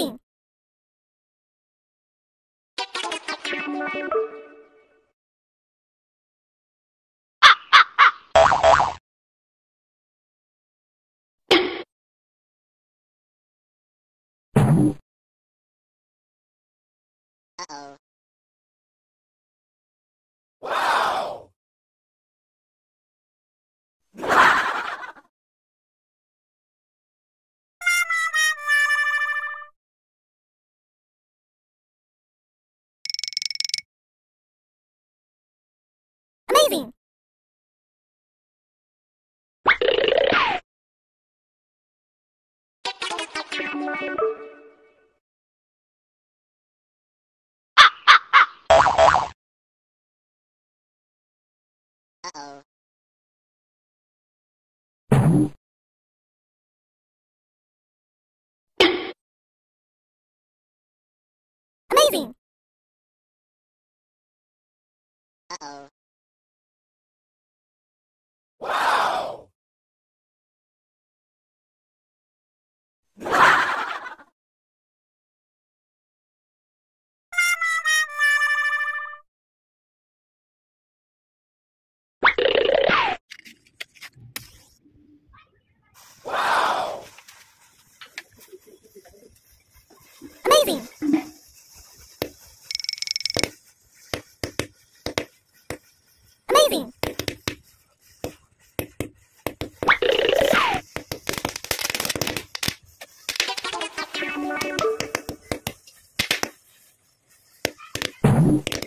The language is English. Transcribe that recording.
Pudding. Uh-oh. Amazing! Amazing! Uh-oh. amazing! Amazing! Thank